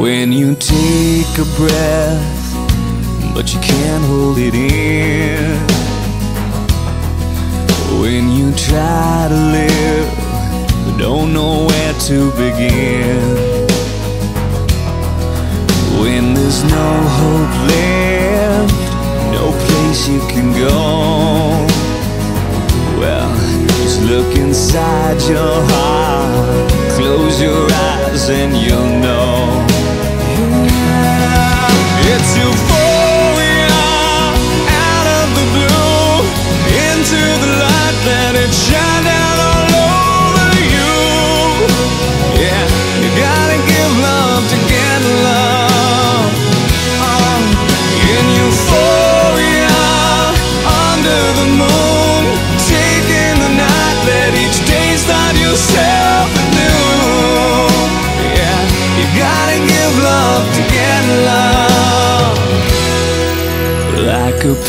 When you take a breath, but you can't hold it in. When you try to live, but don't know where to begin. When there's no hope left, no place you can go. Well, just look inside your heart, close your eyes, and you'll know.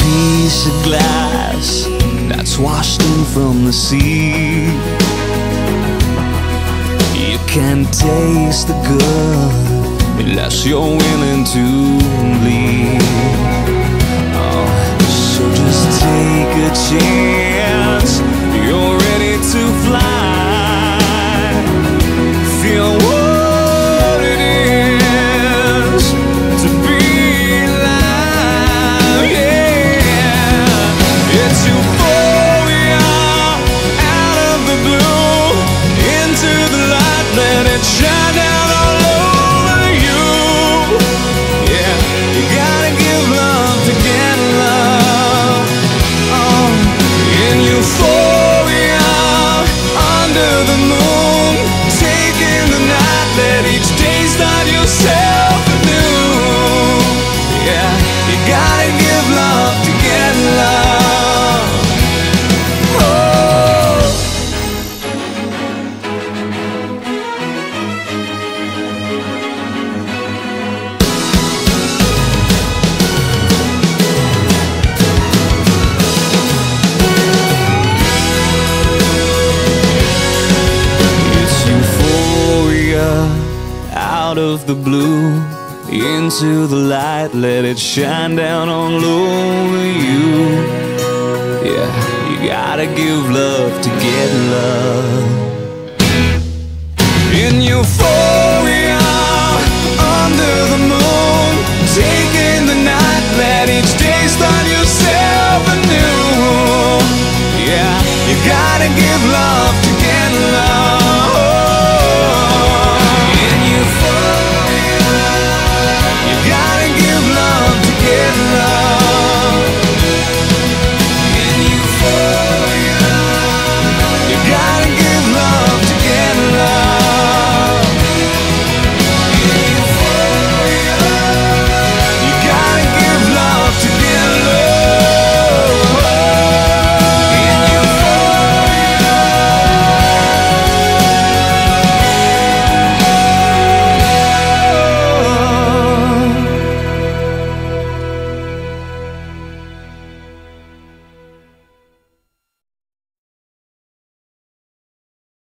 Piece of glass that's washed in from the sea. You can taste the good unless you're willing to bleed. Out of the blue into the light. Let it shine down all over you. Yeah, you gotta give love to get love. In euphoria under the moon, taking the night. Let each day start yourself anew. Yeah, you gotta give love